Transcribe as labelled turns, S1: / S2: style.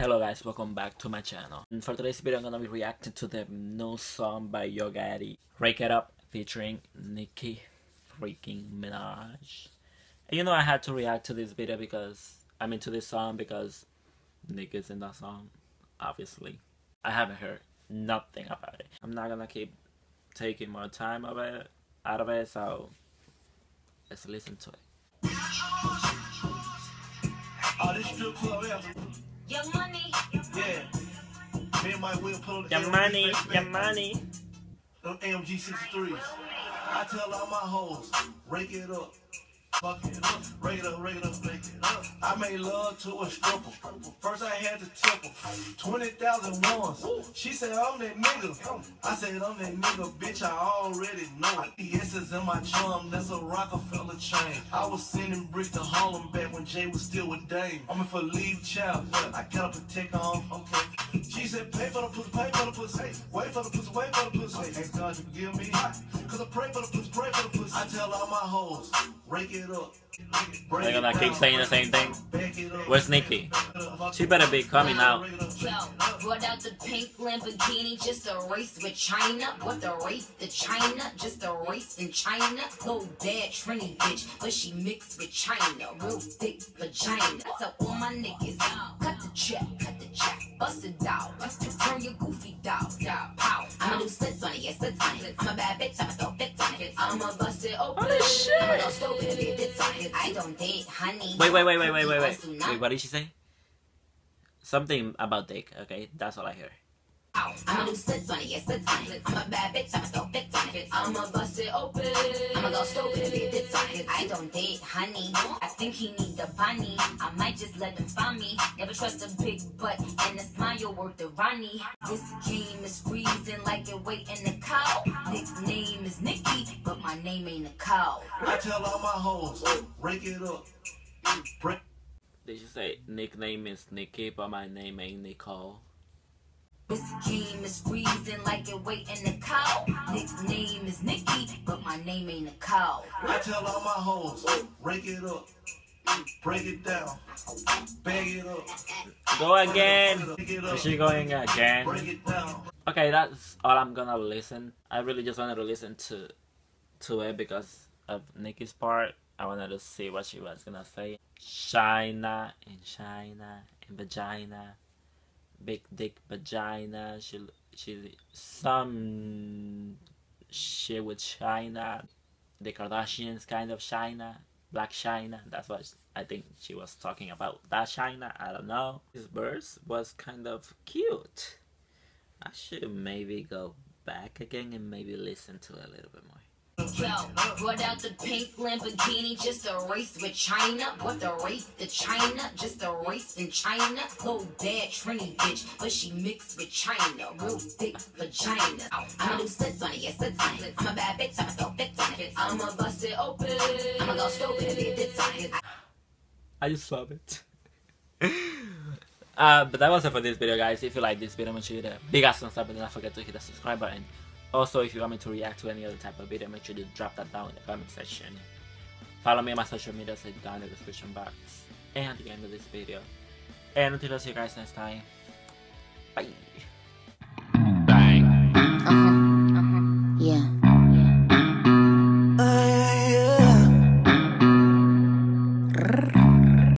S1: guys, welcome back to my channel. And for today's video, I'm gonna be reacting to the new song by Yo Gotti, Rake It Up, featuring Nicki freaking Minaj. And you know I had to react to this video because, I mean to this song because Nicki's in that song, obviously. I haven't heard nothing about it. I'm not gonna keep taking more time of it, out of it, so let's listen to it.
S2: This strip club, yeah.
S3: Young money.
S2: Yeah. Me and Mike Will pull up the
S1: Your
S2: AMG
S1: money,
S2: back-
S1: your money.
S2: Them AMG 63s. I tell all my hoes, rake it up. Fuck it up, it up, rake it up, it. I made love to a stripper. First I had to tip her. 20,000 ones. She said, I'm that nigga. I said, I'm that nigga, bitch, I already know. Yes is in my chum, that's a Rockefeller chain. I was sending bricks to Harlem back when Jay was still with Dame. I'm in for leave child. I gotta protect on, okay. She said, pay for the pussy, pay for the pussy. Wait for the pussy, hoes, rake it up. Break
S1: They're gonna keep saying the same thing.
S2: Back it up.
S1: Where's Nicki? She better be coming out.
S3: Yo, brought out the pink Lamborghini, just a race with China. What the race to China? Just a race in China. Go bad Trini bitch, but she mixed with China. Real thick vagina. So all my niggas, cut the check, cut the check, bust it down. Bust it, turn your goofy down, down, pow. I'ma do splits on it, yeah, splits on it. I'm a bad bitch, I'ma throw
S1: Oh, shit.
S3: I'ma go stupid if it fits on it. I don't date honey.
S1: Wait, wait, wait, wait, wait, wait, wait. Wait, what did she say? Something about dick, okay? That's all I hear.
S3: Ow. I'ma do splits on it, yeah, splits on it. I'm a bad bitch, I'ma throw fits on it. I'ma bust it open. I'ma go stupid if it fits on it. I don't date honey. I think he need the bunny. I might just let him find me. Never trust a big butt and a smile worth the Ronnie. This game is freezing like it waiting a cow. Nickname is Nicki, but my name ain't a cow.
S2: I tell all my hoes, rake it up. Break
S1: Did she say nickname is Nicki, but my name ain't Nicole?
S3: This game is freezing like it waiting a cow. Nickname is Nicki, but my name ain't a cow.
S2: I tell all my hoes, break it up. Break it down. Bag it up.
S1: Go again!
S2: Break it
S1: Is
S2: up.
S1: she going again?
S2: Break it down.
S1: Okay, that's all I'm gonna listen. I really just wanted to listen to to it because of Nicki's part. I wanted to see what she was gonna say. China and China and vagina, big dick vagina. She she some shit with China, the Kardashians kind of China, Blac Chyna. That's what I think she was talking about. That China, I don't know. This verse was kind of cute. I should maybe go back again and maybe listen to it a little bit more.
S3: Yo, brought out the pink Lamborghini, just a race with China. What the race to China? Just a race in China. Go bad Trini bitch, but she mixed with China. Real thick vagina. I'ma do splits on it, yeah, splits on it. I'm a bad bitch, I'ma throw fits on it. I'ma bust it open. I'ma go stupid if it fits on it.
S1: I just love it. uh, but that was it for this video, guys. If you like this video, make sure you hit a big ass thumbs up and don't forget to hit the subscribe button. Also, if you want me to react to any other type of video, make sure to drop that down in the comment section. Follow me on my social media, so down in the description box and at the end of this video. And until I see you guys next time, bye.